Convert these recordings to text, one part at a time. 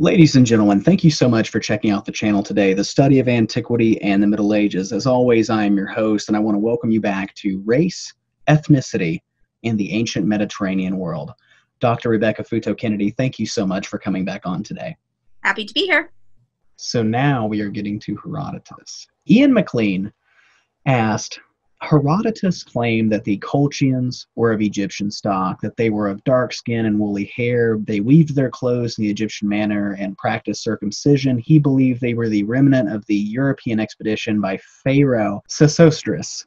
Ladies and gentlemen, thank you so much for checking out the channel today, the study of antiquity and the Middle Ages. As always, I am your host, and I want to welcome you back to Race, Ethnicity, in the Ancient Mediterranean World. Dr. Rebecca Futo Kennedy, thank you so much for coming back on today. Happy to be here. So now we are getting to Herodotus. Ian McLean asked, Herodotus claimed that the Colchians were of Egyptian stock, that they were of dark skin and woolly hair. They weaved their clothes in the Egyptian manner and practiced circumcision. He believed they were the remnant of the European expedition by Pharaoh Sesostris.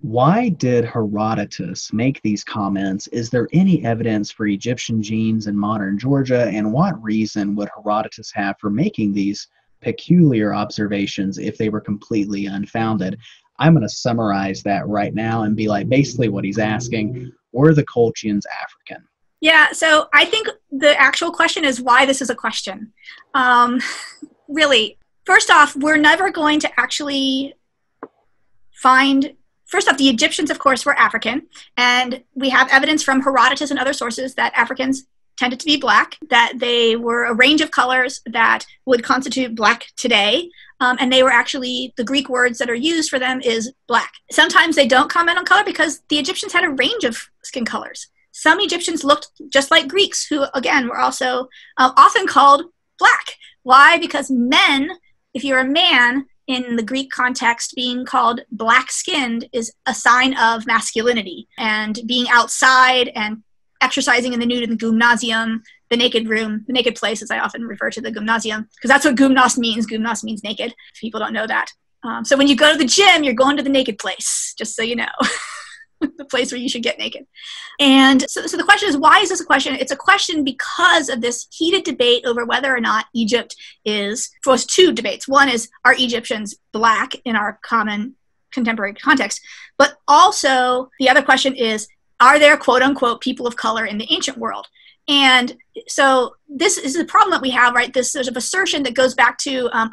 Why did Herodotus make these comments? Is there any evidence for Egyptian genes in modern Georgia? And what reason would Herodotus have for making these peculiar observations if they were completely unfounded? I'm going to summarize that right now and be like, basically, what he's asking were the Colchians African? Yeah, so I think the actual question is why this is a question. Um, really, first off, we're never going to actually find. First off, the Egyptians, of course, were African, and we have evidence from Herodotus and other sources that Africans tended to be black, that they were a range of colors that would constitute black today. Um, and they were actually the Greek words that are used for them is black. Sometimes they don't comment on color because the Egyptians had a range of skin colors. Some Egyptians looked just like Greeks, who again were also uh, often called black. Why? Because men, if you're a man in the Greek context, being called black skinned is a sign of masculinity and being outside and exercising in the nude in the gymnasium, the naked room, the naked place, as I often refer to the gymnasium, because that's what gymnos means. Gymnos means naked. People don't know that. Um, so when you go to the gym, you're going to the naked place, just so you know. the place where you should get naked. And so, so the question is, why is this a question? It's a question because of this heated debate over whether or not Egypt is, was two debates. One is, are Egyptians black in our common contemporary context? But also, the other question is, are there quote unquote people of color in the ancient world? And so this is the problem that we have, right? This sort of assertion that goes back to um,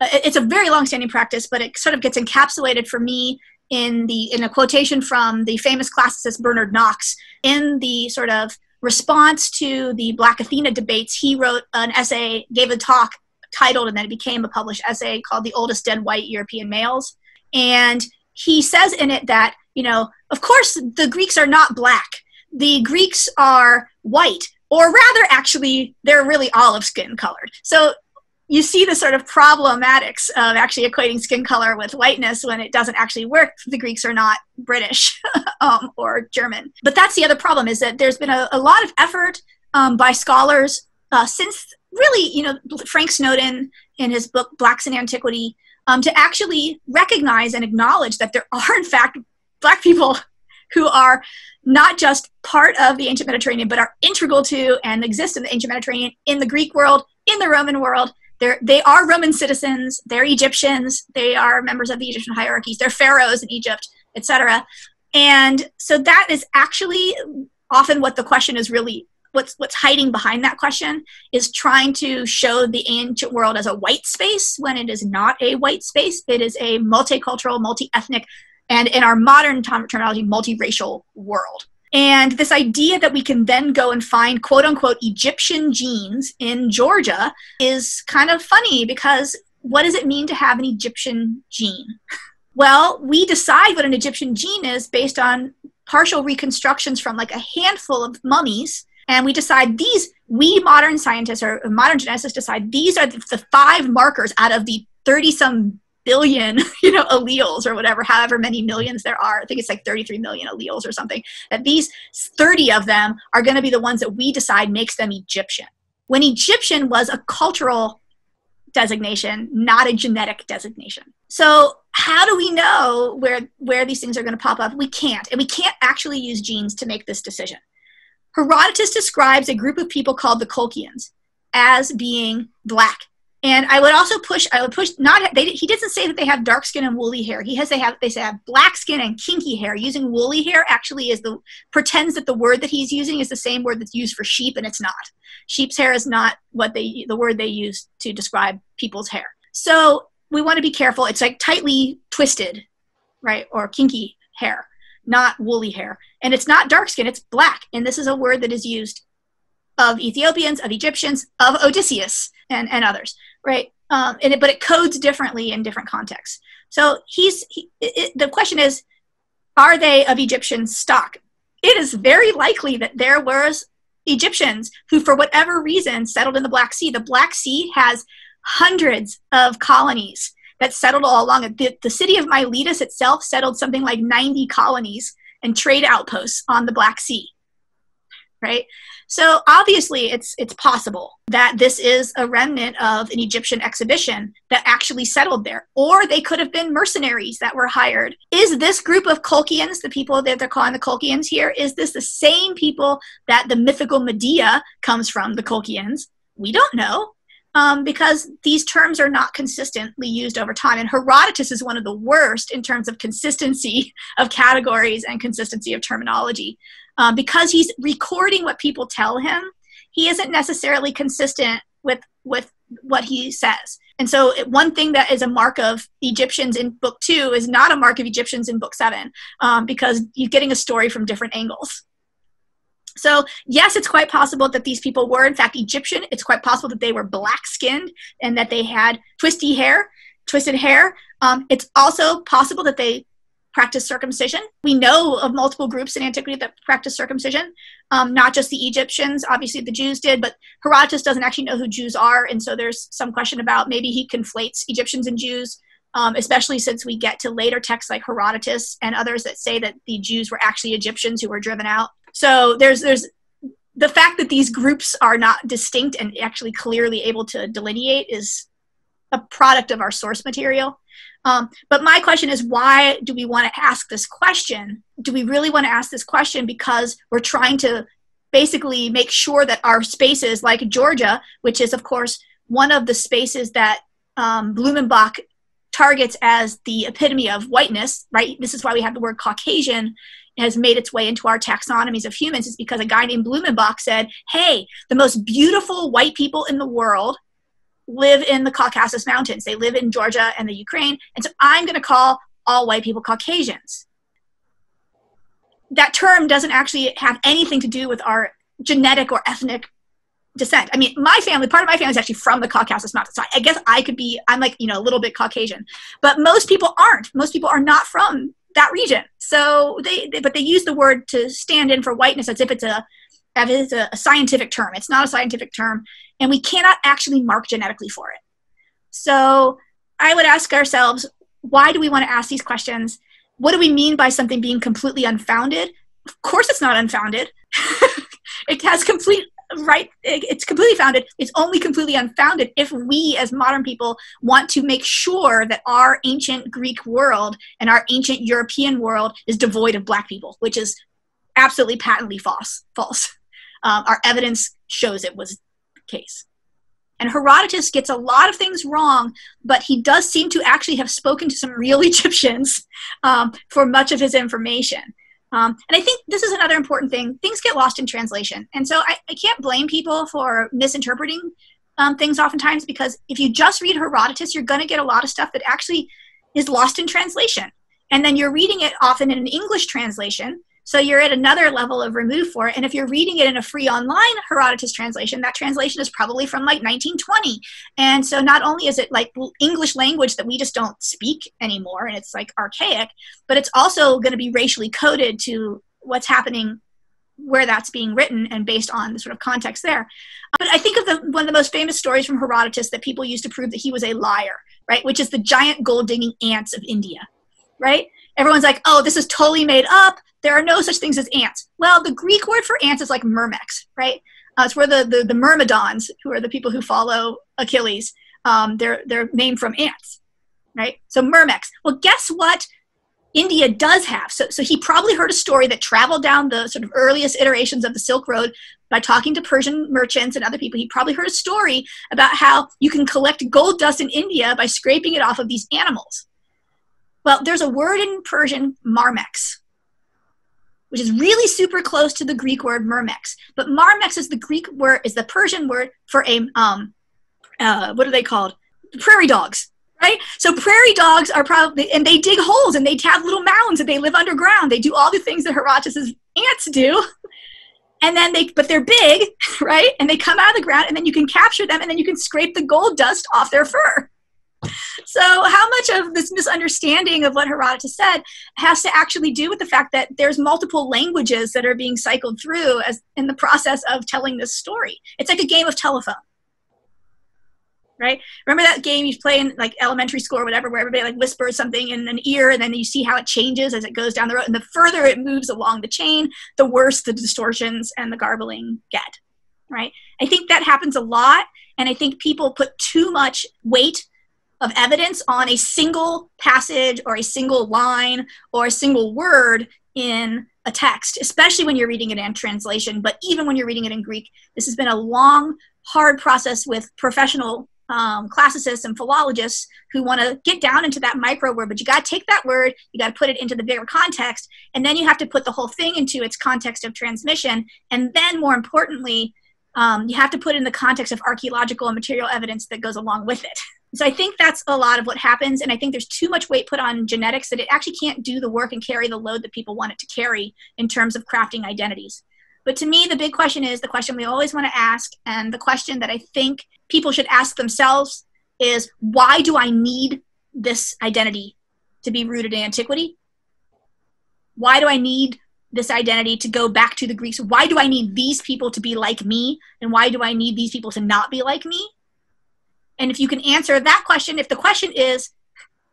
uh, it's a very long-standing practice, but it sort of gets encapsulated for me in the in a quotation from the famous classicist Bernard Knox in the sort of response to the Black Athena debates. He wrote an essay, gave a talk titled, and then it became a published essay called "The Oldest Dead White European Males," and he says in it that you know, of course, the Greeks are not black. The Greeks are white, or rather, actually, they're really olive skin colored. So you see the sort of problematics of actually equating skin color with whiteness when it doesn't actually work. The Greeks are not British um, or German. But that's the other problem is that there's been a, a lot of effort um, by scholars uh, since really, you know, Frank Snowden in his book Blacks in Antiquity um, to actually recognize and acknowledge that there are, in fact, black people who are not just part of the ancient Mediterranean, but are integral to and exist in the ancient Mediterranean, in the Greek world, in the Roman world. They're, they are Roman citizens. They're Egyptians. They are members of the Egyptian hierarchies. They're pharaohs in Egypt, etc. And so that is actually often what the question is really what's what's hiding behind that question is trying to show the ancient world as a white space when it is not a white space. It is a multicultural, multi-ethnic, and in our modern terminology, multiracial world. And this idea that we can then go and find quote unquote Egyptian genes in Georgia is kind of funny because what does it mean to have an Egyptian gene? Well, we decide what an Egyptian gene is based on partial reconstructions from like a handful of mummies. And we decide these, we modern scientists or modern geneticists decide these are the five markers out of the 30 some billion, you know, alleles or whatever, however many millions there are. I think it's like 33 million alleles or something. That these 30 of them are going to be the ones that we decide makes them Egyptian. When Egyptian was a cultural designation, not a genetic designation. So how do we know where where these things are going to pop up? We can't, and we can't actually use genes to make this decision. Herodotus describes a group of people called the Colchians as being black and I would also push. I would push. Not they. He doesn't say that they have dark skin and woolly hair. He has they have they say have black skin and kinky hair. Using woolly hair actually is the pretends that the word that he's using is the same word that's used for sheep, and it's not. Sheep's hair is not what they the word they use to describe people's hair. So we want to be careful. It's like tightly twisted, right, or kinky hair, not woolly hair, and it's not dark skin. It's black, and this is a word that is used of Ethiopians, of Egyptians, of Odysseus, and, and others, right? Um, and it, but it codes differently in different contexts. So he's he, it, the question is, are they of Egyptian stock? It is very likely that there was Egyptians who, for whatever reason, settled in the Black Sea. The Black Sea has hundreds of colonies that settled all along it. The, the city of Miletus itself settled something like 90 colonies and trade outposts on the Black Sea. Right? So obviously it's it's possible that this is a remnant of an Egyptian exhibition that actually settled there. Or they could have been mercenaries that were hired. Is this group of Colchians, the people that they're calling the Colchians here, is this the same people that the mythical Medea comes from, the Colchians? We don't know um, because these terms are not consistently used over time. And Herodotus is one of the worst in terms of consistency of categories and consistency of terminology. Um, because he's recording what people tell him, he isn't necessarily consistent with, with what he says. And so, one thing that is a mark of Egyptians in book two is not a mark of Egyptians in book seven, um, because you're getting a story from different angles. So, yes, it's quite possible that these people were, in fact, Egyptian. It's quite possible that they were black skinned and that they had twisty hair, twisted hair. Um, it's also possible that they practiced circumcision. We know of multiple groups in antiquity that practiced circumcision, um, not just the Egyptians. Obviously, the Jews did, but Herodotus doesn't actually know who Jews are. And so there's some question about maybe he conflates Egyptians and Jews. Um, especially since we get to later texts like Herodotus and others that say that the Jews were actually Egyptians who were driven out. So there's there's the fact that these groups are not distinct and actually clearly able to delineate is a product of our source material. Um, but my question is, why do we want to ask this question? Do we really want to ask this question because we're trying to basically make sure that our spaces, like Georgia, which is, of course, one of the spaces that um, Blumenbach targets as the epitome of whiteness, right? This is why we have the word Caucasian has made its way into our taxonomies of humans is because a guy named Blumenbach said, hey, the most beautiful white people in the world live in the Caucasus Mountains. They live in Georgia and the Ukraine. And so I'm going to call all white people Caucasians. That term doesn't actually have anything to do with our genetic or ethnic descent. I mean, my family, part of my family is actually from the Caucasus Mountains. So I guess I could be, I'm like, you know, a little bit Caucasian. But most people aren't. Most people are not from that region. So they, they, but they use the word to stand in for whiteness as if it's a as if it's a, a scientific term. It's not a scientific term, and we cannot actually mark genetically for it. So I would ask ourselves, why do we want to ask these questions? What do we mean by something being completely unfounded? Of course, it's not unfounded. it has complete right it's completely founded. It's only completely unfounded if we as modern people want to make sure that our ancient greek world and our ancient european world is devoid of black people which is absolutely patently false false. Um, our evidence shows it was the case. And Herodotus gets a lot of things wrong, but he does seem to actually have spoken to some real Egyptians um, for much of his information. Um, and I think this is another important thing. Things get lost in translation. And so I, I can't blame people for misinterpreting um, things oftentimes because if you just read Herodotus, you're going to get a lot of stuff that actually is lost in translation. And then you're reading it often in an English translation, so you're at another level of remove for it. And if you're reading it in a free online Herodotus translation, that translation is probably from like 1920. And so not only is it like English language that we just don't speak anymore and it's like archaic, but it's also going to be racially coded to what's happening where that's being written and based on the sort of context there. But I think of the, one of the most famous stories from Herodotus that people used to prove that he was a liar, right? Which is the giant gold digging ants of India, right? Everyone's like, oh, this is totally made up. There are no such things as ants. Well, the Greek word for ants is like myrmex, right? Uh, it's where the, the, the myrmidons, who are the people who follow Achilles, um, they're, they're named from ants, right? So myrmex. Well, guess what India does have? So, so he probably heard a story that traveled down the sort of earliest iterations of the Silk Road by talking to Persian merchants and other people. He probably heard a story about how you can collect gold dust in India by scraping it off of these animals. Well, there's a word in Persian, marmex, which is really super close to the Greek word myrmex. But marmex is the Greek word, is the Persian word for a, um, uh, what are they called? Prairie dogs, right? So prairie dogs are probably, and they dig holes and they have little mounds and they live underground. They do all the things that Herodotus' ants do. and then they but they're big right and they come out of the ground and then you can capture them and then you can scrape the gold dust off their fur so how much of this misunderstanding of what herodotus said has to actually do with the fact that there's multiple languages that are being cycled through as in the process of telling this story it's like a game of telephone right? Remember that game you play in like elementary school or whatever, where everybody like whispers something in an ear, and then you see how it changes as it goes down the road. And the further it moves along the chain, the worse the distortions and the garbling get, right? I think that happens a lot, and I think people put too much weight of evidence on a single passage or a single line or a single word in a text, especially when you're reading it in translation, but even when you're reading it in Greek. This has been a long, hard process with professional um, classicists and philologists who want to get down into that micro word, but you got to take that word, you got to put it into the bigger context, and then you have to put the whole thing into its context of transmission. And then, more importantly, um, you have to put it in the context of archaeological and material evidence that goes along with it. So I think that's a lot of what happens, and I think there's too much weight put on genetics that it actually can't do the work and carry the load that people want it to carry in terms of crafting identities. But to me, the big question is the question we always want to ask, and the question that I think people should ask themselves is why do I need this identity to be rooted in antiquity? Why do I need this identity to go back to the Greeks? Why do I need these people to be like me? And why do I need these people to not be like me? And if you can answer that question, if the question is,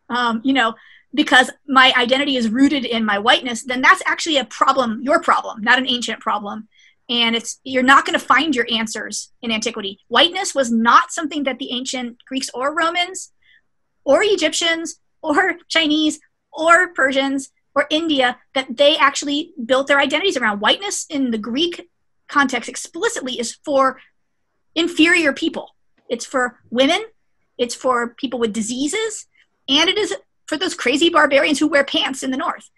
um, you know, because my identity is rooted in my whiteness, then that's actually a problem, your problem, not an ancient problem. And it's you're not going to find your answers in antiquity. Whiteness was not something that the ancient Greeks or Romans or Egyptians or Chinese or Persians or India that they actually built their identities around. Whiteness in the Greek context explicitly is for inferior people. It's for women, it's for people with diseases, and it is for those crazy barbarians who wear pants in the north,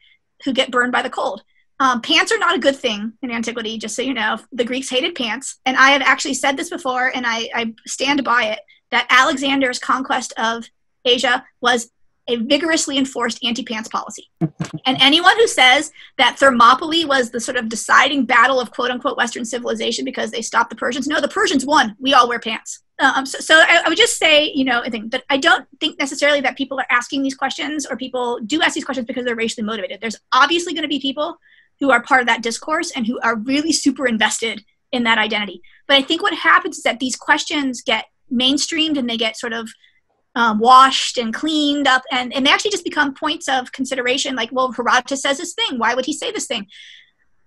who get burned by the cold. Um, pants are not a good thing in antiquity, just so you know. The Greeks hated pants. And I have actually said this before, and I, I stand by it that Alexander's conquest of Asia was a vigorously enforced anti-pants policy. and anyone who says that Thermopylae was the sort of deciding battle of quote unquote Western civilization because they stopped the Persians, no, the Persians won. We all wear pants. Um, so, so I, I, would just say, you know, I think, but I don't think necessarily that people are asking these questions or people do ask these questions because they're racially motivated. There's obviously going to be people who are part of that discourse and who are really super invested in that identity. But I think what happens is that these questions get mainstreamed and they get sort of um, washed and cleaned up and, and they actually just become points of consideration like well herodotus says this thing why would he say this thing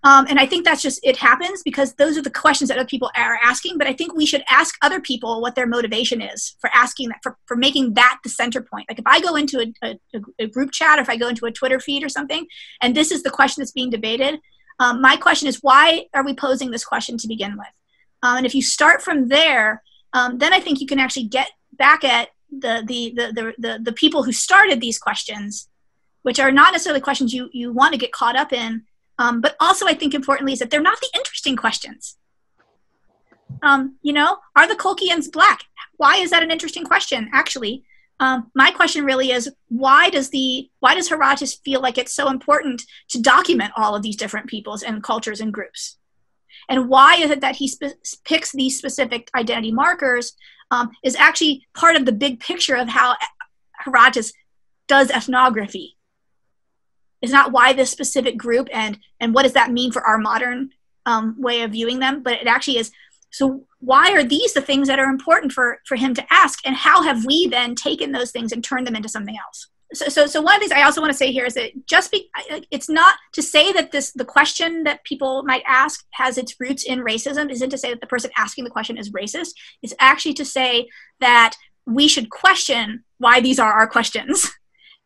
um, and i think that's just it happens because those are the questions that other people are asking but i think we should ask other people what their motivation is for asking that for, for making that the center point. Like if i go into a, a, a group chat or if i go into a twitter feed or something and this is the question that's being debated um, my question is why are we posing this question to begin with? Um, and if you start from there um, then i think you can actually get back at the, the, the, the, the, the people who started these questions, which are not necessarily questions you, you want to get caught up in, um, but also I think importantly is that they're not the interesting questions. Um, you know, are the Colchians black? Why is that an interesting question? Actually, um, my question really is why does the why does Herodotus feel like it's so important to document all of these different peoples and cultures and groups? And why is it that he picks these specific identity markers um, is actually part of the big picture of how Herodotus does ethnography. It's not why this specific group and and what does that mean for our modern um, way of viewing them, but it actually is. So why are these the things that are important for for him to ask, and how have we then taken those things and turned them into something else? so, so, so one of the things I also want to say here is that just be, it's not to say that this the question that people might ask has its roots in racism isn't to say that the person asking the question is racist. It's actually to say that we should question why these are our questions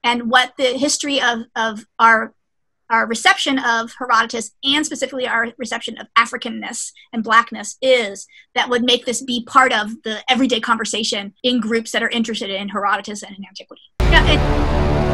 and what the history of, of our our reception of Herodotus and specifically our reception of Africanness and blackness is that would make this be part of the everyday conversation in groups that are interested in Herodotus and in antiquity. Yeah, it,